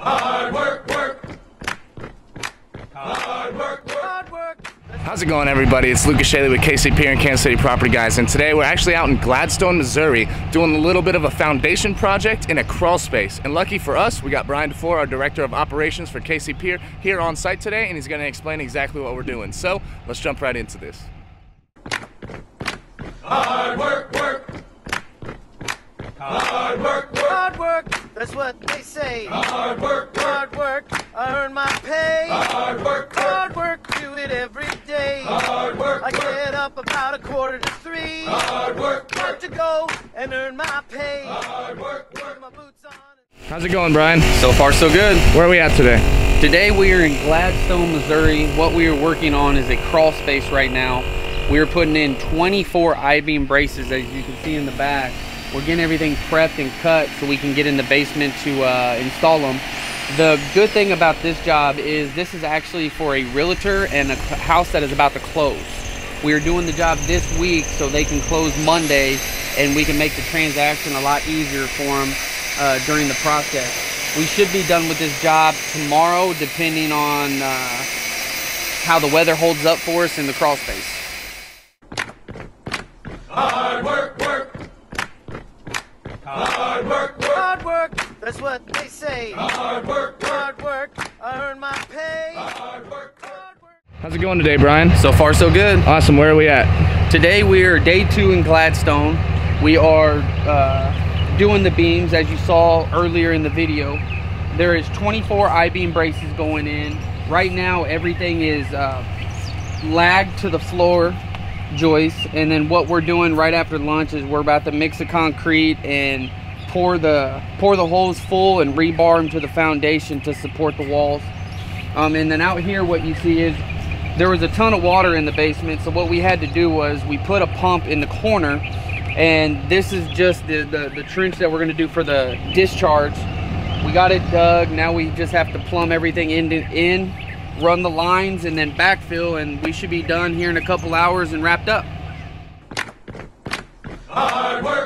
Hard work, work. Hard work, work. Hard work. How's it going, everybody? It's Lucas Shaley with KC Pier and Kansas City Property Guys, and today we're actually out in Gladstone, Missouri, doing a little bit of a foundation project in a crawl space. And lucky for us, we got Brian DeFore, our Director of Operations for KC Pier, here on site today, and he's going to explain exactly what we're doing. So let's jump right into this. Hard work, work. Hard work, work. Hard work, that's what they say. Hard work, work. Hard work, I earn my pay. Hard work, work. Hard work, do it every day. Hard work, I work. get up about a quarter to three. Hard work, Got work. to go and earn my pay. Hard work, Put work. my boots on. How's it going, Brian? So far, so good. Where are we at today? Today we are in Gladstone, Missouri. What we are working on is a crawl space right now. We are putting in 24 I-beam braces, as you can see in the back. We're getting everything prepped and cut so we can get in the basement to uh, install them. The good thing about this job is this is actually for a realtor and a house that is about to close. We are doing the job this week so they can close Monday and we can make the transaction a lot easier for them uh, during the process. We should be done with this job tomorrow depending on uh, how the weather holds up for us in the crawl space. That's what they say. Hard work, work. Hard work, I earn my pay. Hard work, work. Hard work. How's it going today, Brian? So far, so good. Awesome. Where are we at? Today we are day two in Gladstone. We are uh, doing the beams as you saw earlier in the video. There is 24 I-beam braces going in. Right now everything is uh, lagged to the floor joist and then what we're doing right after lunch is we're about to mix the concrete and pour the pour the holes full and rebar them to the foundation to support the walls. Um, and then out here what you see is there was a ton of water in the basement. So what we had to do was we put a pump in the corner and this is just the, the, the trench that we're going to do for the discharge. We got it dug. Now we just have to plumb everything in, in run the lines and then backfill and we should be done here in a couple hours and wrapped up. Hard work,